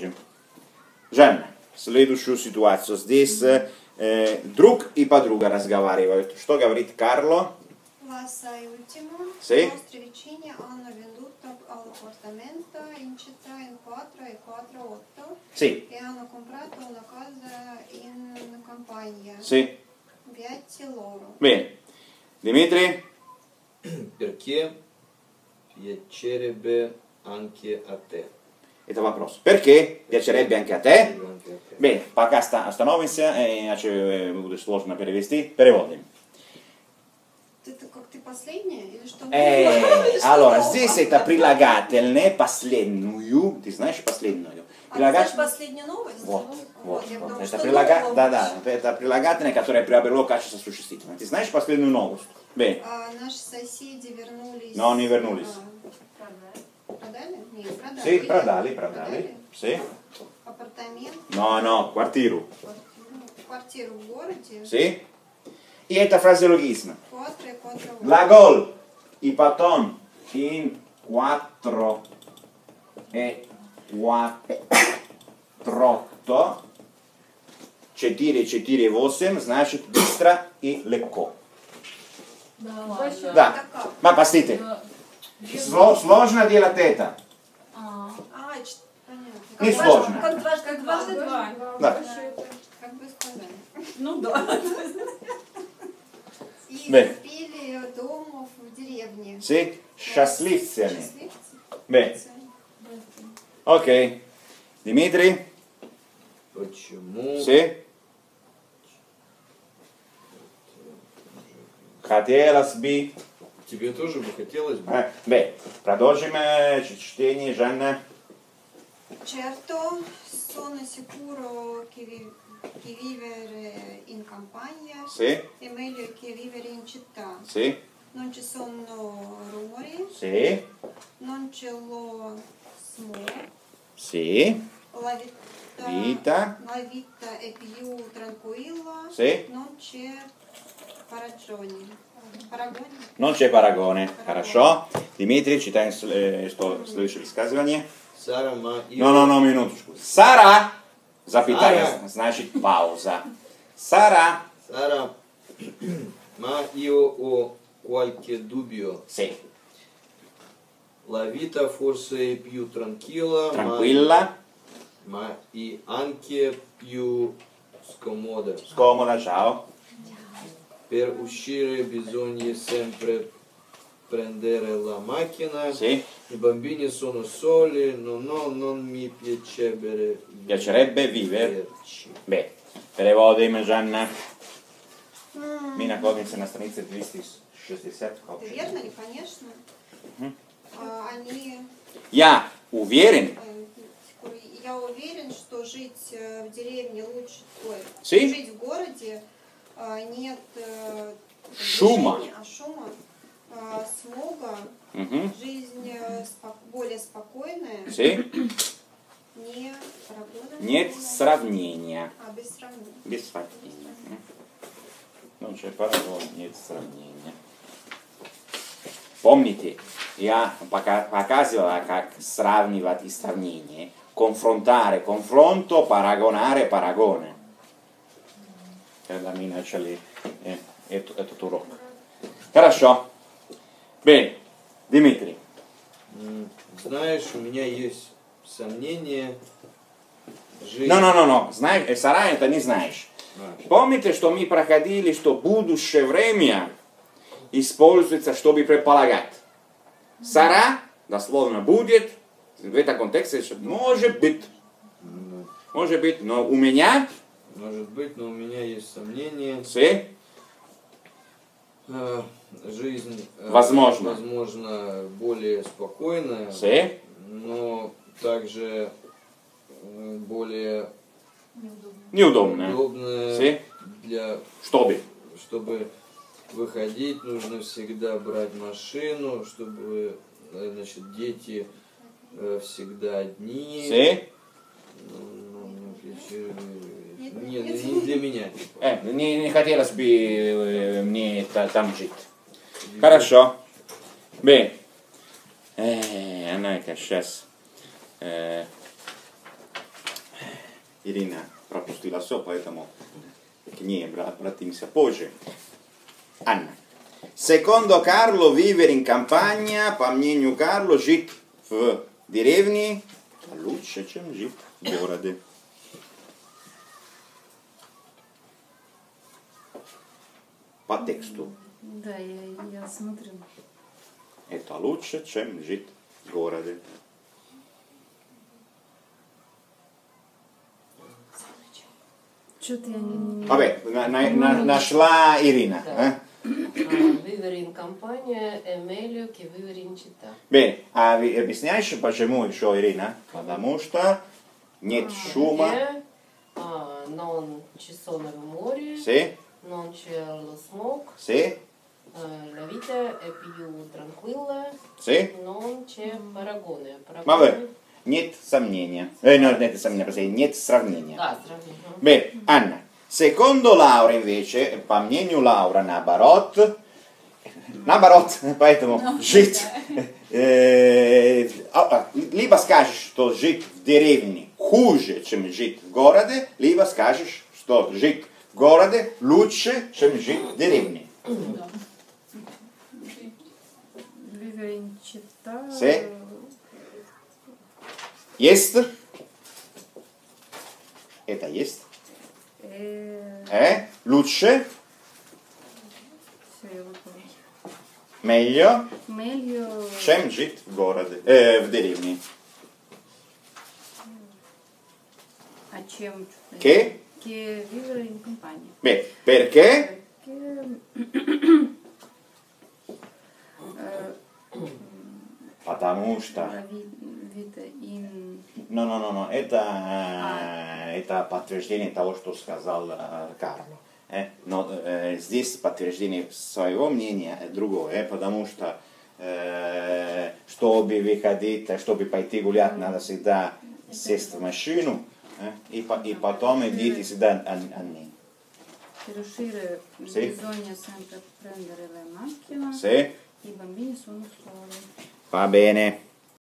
продолжим. Жанна, следующую ситуацию. Здесь э, друг и подруга разговаривают. Что говорит Карло? Passa ultimo, Sì. nostri vicini hanno venduto l'appartamento in città in 4 e 4 8 Sì, e hanno comprato una casa in campagna. sì. Beati loro. Bene. Dimitri? Perché piacerebbe anche a te. Это вопрос. Perché? Piacerebbe anche a te? Piacerebbe anche a te. Бен, пока ста- остановимся, э, иначе э, будет сложно перевести. Переводим. Ты, ты как ты последняя или что? Э, allora, здесь это прилагательное последнюю. Ты знаешь последнюю? А ты знаешь Прилагательное- последнюю новость? Вот, вот, я вот. думала, Это что прилага... новость. да, да, это прилагательное, которое приобрело качество существительного. Ты знаешь последнюю новость? Бен. А наши соседи вернулись. Но они вернулись. а, Продали? Нет, продали. Sì, продали, продали. Sì. Апартамент, No, no, квартиру. квартиру, квартиру в городе. Sì? И это фразеологизм. Quattro e quattro volte. Glagol, i patton in quattro e quattrotto, четыре, четыре, восемь, значит быстро и легко. Да, ладно. Да. Это как? Ma простите, Да. сло- сложно делать это. А, А, ч- понятно. Не Как сложно. дважды- Как дважды Как два. дважды два. Да. Как бы сказали. Ну да. И Да. купили дом в деревне. Sì? Счастливцами. Счастливцы? Bene, ok. Dimitri? Почему? Sì? Хотелось бы. Тебе тоже бы хотелось бы? Eh, Beh, продолжим э, чтение, Жанна. Certo, sono sicuro che, vi- che vivere in campagna Sì, è meglio che vivere in città. sì, Non ci sono rumori, sì, non c'è lo smog, sì, la vita, Vita. la vita è più tranquilla, sì. non c'è paragoni. Paragoni? Non c'è paragone. Хорошо. Дмитрий, читаем с- э, что следующее высказывание. Сара, ма и... No, no, no, минуточку. Сара! Запятая, Сара. значит пауза. Сара! Sara, ma io ho qualche dubbio. Sì. La vita forse è più tranquilla, Tranquilla, Ma, ma è anche più scomoda. scomoda, ciao. Per uscire bisogna sempre prendere la macchina. Sì. I bambini sono soli, no, no, non mi piacerebbe Piacerebbe vivere. viverci. Beh, переводим, Жанна. Мы находимся на странице 260. Это верно ли? Конечно. А, Они, Я уверен, э, я уверен, что жить э, в деревне лучше, ой, Си? жить в городе а, нет э, Шума. движения, а шума, а, смога, Мгм. жизнь э, спок- более спокойная, Sì? не работа, Нет сравнения. а без сравнения. Без сравнения. Ну, paragone, нет сравнения. Помните, я пока- показывала, как сравнивать и сравнение. Confrontare, confronto, paragonare, paragone. Когда мы начали э, эту- этот урок. Хорошо. Бene, Дмитрий. Знаешь, у меня есть сомнения. No, no, no, no. Знаешь, э, Сара, это не знаешь. А, Помните, что мы проходили, что будущее время используется, чтобы предполагать. Сара, дословно, будет, в этом контексте, что может быть, м, может быть, но у меня, Может быть, но у меня есть сомнения. си, Жизнь, э, Возможно. возможно, более спокойная, си, но также э, более неудобно. неудобно. удобная Си, для чтобы. чтобы выходить, нужно всегда брать машину, чтобы э, значит, дети э, всегда одни. Си, Ну, ну, ну, ключи- Нет, Нет, нет. не для меня. типа. э, не, не хотелось бы э, мне та- там жить. Хорошо. Бene. Eh, она это сейчас. Ирина пропустила все, поэтому к ней обра- обратимся позже. Анна. Secondo Carlo, vivere in campagna, по мнению Карло, жить в деревне лучше, чем жить в городе. По тексту. Да, я, я смотрю. Это лучше, чем жить в городе. Что-то я не... Vabbè, na- na- na- нашла Ирина. Да. in campagna è meglio che vivere in città. Bene, а вы объясняешь, почему еще Ирина? Потому что нет шума. Perché, ah, non ci sono rumori, Sì, sì, eh, la vita è più tranquilla, sì. non c'è paragone. Vabbè, нет сомнения. Э, no, нет сомнения, нет сравнения. Да, сравнение. Bene, Anna, secondo Laura invece, по мнению Лаура, наоборот, наоборот, поэтому жить, э, а, а, либо скажешь, что жить в деревне хуже, чем жить в городе, либо скажешь, что жить Gorade, Lucce, Shemji, Derenni. Vivere in città. Sì. Jest? Eta jest? Eh. eh? Lucce? Meglio? Meglio. Shemjit Gorade. Eh, Derenni. Che? Che vivere in campagna. Beh, perché? Perché... Потому что... No, no, no, no, это, э, это подтверждение того, что сказал э, Карло. Э, Но э, здесь подтверждение своего мнения другое, э, потому что э, чтобы выходить, чтобы пойти гулять, надо всегда сесть в машину Eh? I, patomi diti si danno anni. Per uscire sì. bisogna sempre prendere la macchina. Sì. I bambini sono fuori. Va bene.